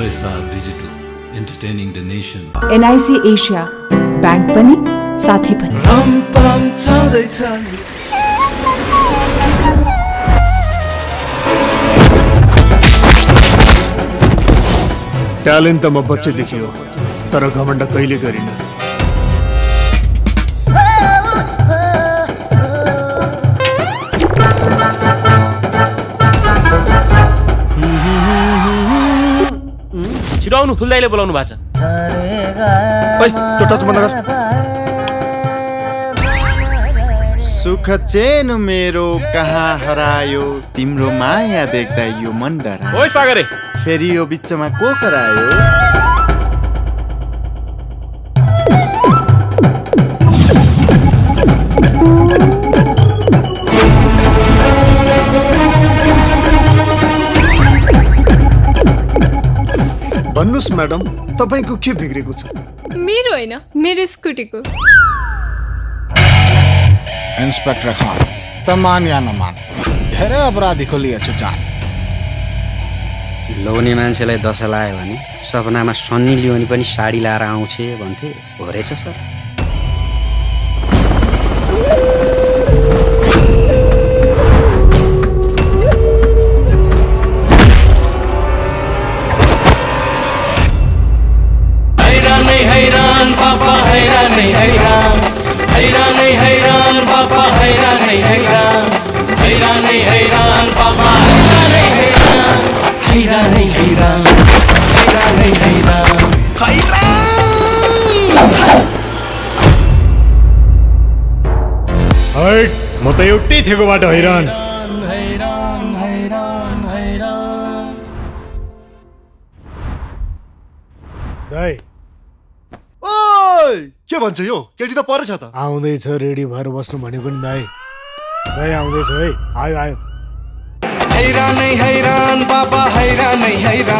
OSR Digital, entertaining the nation. NIC Asia bank पनि साथी पनि रमपम छँदैछ ट्यालेन्ट त म बच्चैदेखि हो तर घमण्ड कहिले गरिनँ आउनु ठुल्दाइले बोलाउनु भएको छ। सुख चेन मेरो कहाँ हरायो तिम्रो माया देख्दा यो मन डरा सागरे। फेरि यो बिचमा को करायो? भन्नुहोस् म्याडम तपाईँको के बिग्रेको छ? मेरो होइन मेरो स्कुटीको। इन्सपेक्टर खान त मान या नमान धेरै अपराधीको लिएछ जान। लोग्ने मान्छेलाई दशा लाग्यो भने सपनामा सन्नी लियोनी पनि साडी लाएर आउँछे भन्थे हो रहेछ सर। पापा हैरान नै हैरान हैरान नै हैरान पापा हैरान नै हैरान हैरान नै हैरान पापा हैरान नै हैरान हैरान नै हैरान हैरान नै हैरान हट म त एउटै थेकोबाट हैरान हैरान हैरान हैरान दाइ ओइ के भन्छ यो? केटी त परेछ त। आउँदैछ रेडी भएर बस्नु भनेको नि दाइ दाइ आउँदैछ है आयो आयो। हैरान नै हैरान पापा हैरान हैरान।